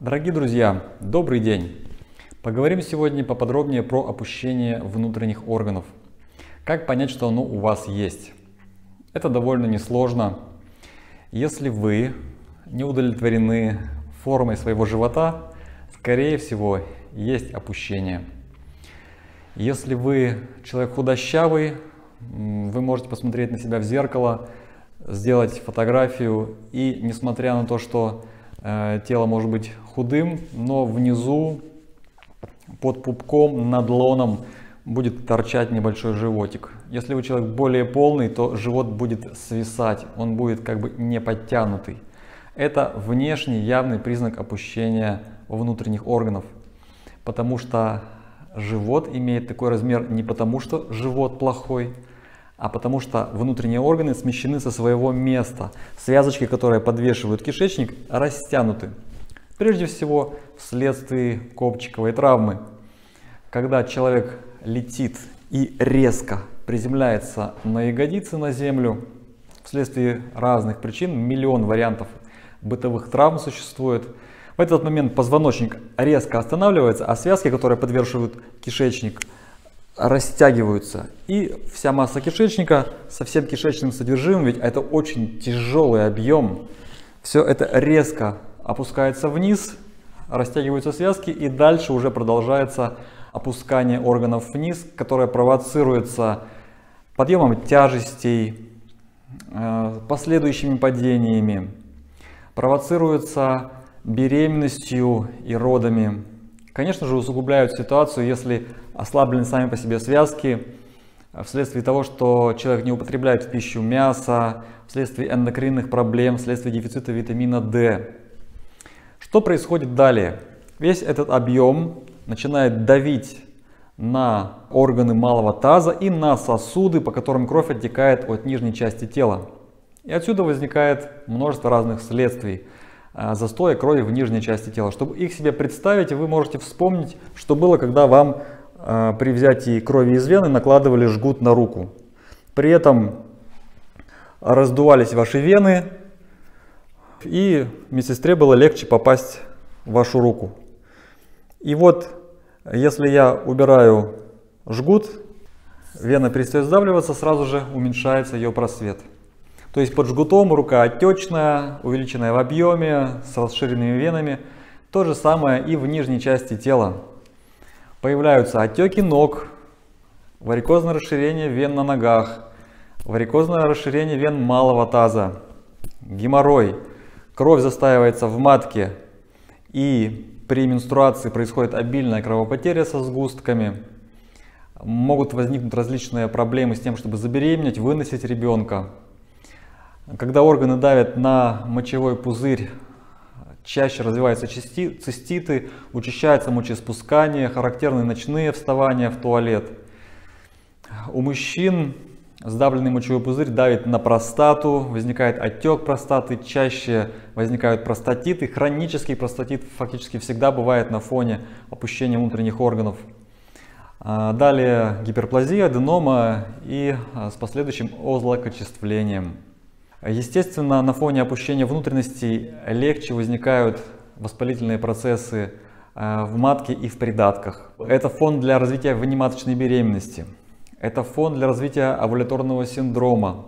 Дорогие друзья, добрый день! Поговорим сегодня поподробнее про опущение внутренних органов. Как понять, что оно у вас есть? Это довольно несложно. Если вы не удовлетворены формой своего живота, скорее всего, есть опущение. Если вы человек худощавый, вы можете посмотреть на себя в зеркало, сделать фотографию и несмотря на то, что тело может быть худым, но внизу под пупком над лоном будет торчать небольшой животик. Если вы человек более полный, то живот будет свисать, он будет как бы не подтянутый. Это внешний явный признак опущения внутренних органов, потому что живот имеет такой размер не потому, что живот плохой, а потому что внутренние органы смещены со своего места. Связочки, которые подвешивают кишечник, растянуты. Прежде всего вследствие копчиковой травмы. Когда человек летит и резко приземляется на ягодицы на землю, вследствие разных причин, миллион вариантов бытовых травм существует, в этот момент позвоночник резко останавливается, а связки, которые подвешивают кишечник, растягиваются. И вся масса кишечника со всем кишечным содержимым, ведь это очень тяжелый объем, все это резко опускается вниз, растягиваются связки и дальше уже продолжается опускание органов вниз, которое провоцируется подъемом тяжестей, э, последующими падениями, провоцируется беременностью и родами. Конечно же, усугубляют ситуацию, если ослаблены сами по себе связки, вследствие того, что человек не употребляет в пищу мясо, вследствие эндокринных проблем, вследствие дефицита витамина D. Что происходит далее? Весь этот объем начинает давить на органы малого таза и на сосуды, по которым кровь оттекает от нижней части тела. И отсюда возникает множество разных следствий. А, застоя крови в нижней части тела. Чтобы их себе представить, вы можете вспомнить, что было, когда вам а, при взятии крови из вены накладывали жгут на руку. При этом раздувались ваши вены, и медсестре было легче попасть в вашу руку. И вот, если я убираю жгут, вена перестает сдавливаться, сразу же уменьшается ее просвет. То есть под жгутом рука отечная, увеличенная в объеме, с расширенными венами. То же самое и в нижней части тела. Появляются отеки ног, варикозное расширение вен на ногах, варикозное расширение вен малого таза, геморрой, кровь застаивается в матке и при менструации происходит обильная кровопотеря со сгустками. Могут возникнуть различные проблемы с тем, чтобы забеременеть, выносить ребенка. Когда органы давят на мочевой пузырь, чаще развиваются циститы, учащается мочеиспускание, характерны ночные вставания в туалет. У мужчин сдавленный мочевой пузырь давит на простату, возникает отек простаты, чаще возникают простатиты. Хронический простатит фактически всегда бывает на фоне опущения внутренних органов. А, далее гиперплазия, аденома и а, с последующим озлокочествлением. Естественно, на фоне опущения внутренностей легче возникают воспалительные процессы э, в матке и в придатках. Это фон для развития внематочной беременности. Это фон для развития овуляторного синдрома.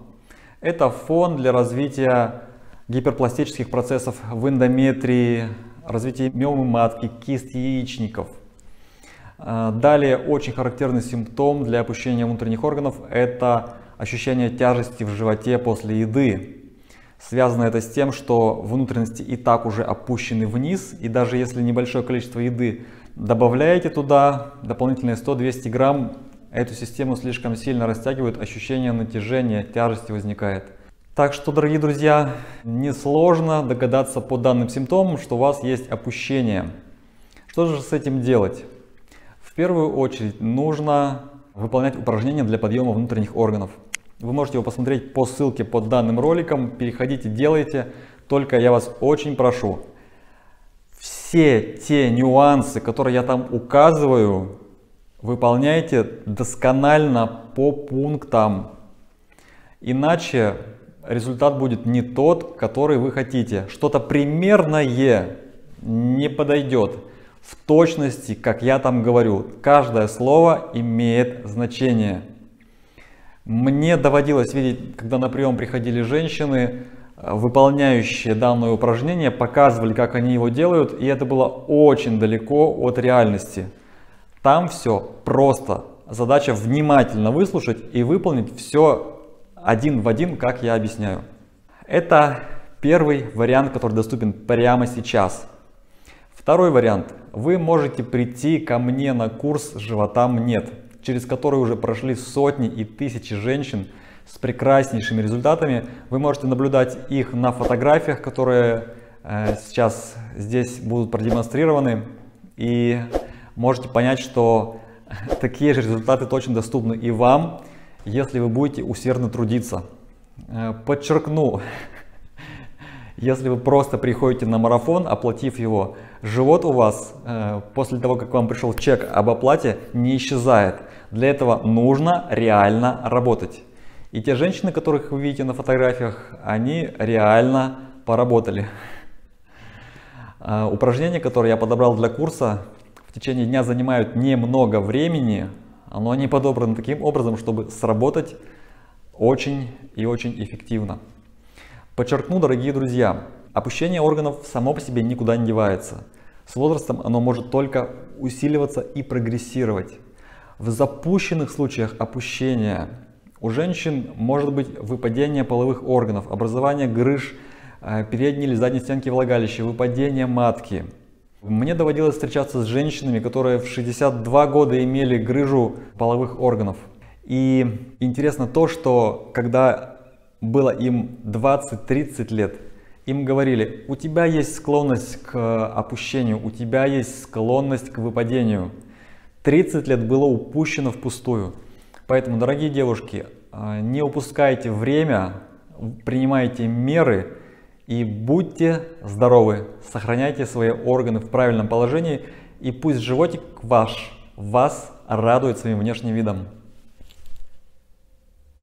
Это фон для развития гиперпластических процессов в эндометрии, развития миомы матки, кист яичников. Э, далее очень характерный симптом для опущения внутренних органов – это ощущение тяжести в животе после еды. Связано это с тем, что внутренности и так уже опущены вниз, и даже если небольшое количество еды добавляете туда, дополнительные 100-200 грамм, эту систему слишком сильно растягивают, ощущение натяжения, тяжести возникает. Так что, дорогие друзья, несложно догадаться по данным симптомам, что у вас есть опущение. Что же с этим делать? В первую очередь нужно выполнять упражнения для подъема внутренних органов. Вы можете его посмотреть по ссылке под данным роликом. Переходите, делайте. Только я вас очень прошу, все те нюансы, которые я там указываю, выполняйте досконально по пунктам. Иначе результат будет не тот, который вы хотите. Что-то примерное не подойдет в точности, как я там говорю. Каждое слово имеет значение. Мне доводилось видеть, когда на прием приходили женщины, выполняющие данное упражнение, показывали, как они его делают, и это было очень далеко от реальности. Там все просто. Задача внимательно выслушать и выполнить все один в один, как я объясняю. Это первый вариант, который доступен прямо сейчас. Второй вариант. Вы можете прийти ко мне на курс «Животам нет», через который уже прошли сотни и тысячи женщин с прекраснейшими результатами. Вы можете наблюдать их на фотографиях, которые э, сейчас здесь будут продемонстрированы. И можете понять, что такие же результаты точно доступны и вам, если вы будете усердно трудиться. Э, подчеркну, если вы просто приходите на марафон, оплатив его, живот у вас э, после того, как вам пришел чек об оплате, не исчезает. Для этого нужно реально работать. И те женщины, которых вы видите на фотографиях, они реально поработали. Э, упражнения, которые я подобрал для курса, в течение дня занимают немного времени, но они подобраны таким образом, чтобы сработать очень и очень эффективно. Подчеркну, дорогие друзья, опущение органов само по себе никуда не девается. С возрастом оно может только усиливаться и прогрессировать. В запущенных случаях опущения у женщин может быть выпадение половых органов, образование грыж э, передней или задней стенки влагалища, выпадение матки. Мне доводилось встречаться с женщинами, которые в 62 года имели грыжу половых органов. И интересно то, что когда было им 20-30 лет, им говорили, у тебя есть склонность к опущению, у тебя есть склонность к выпадению. 30 лет было упущено впустую. Поэтому, дорогие девушки, а, не упускайте время, принимайте меры и будьте здоровы. Сохраняйте свои органы в правильном положении и пусть животик ваш вас радует своим внешним видом.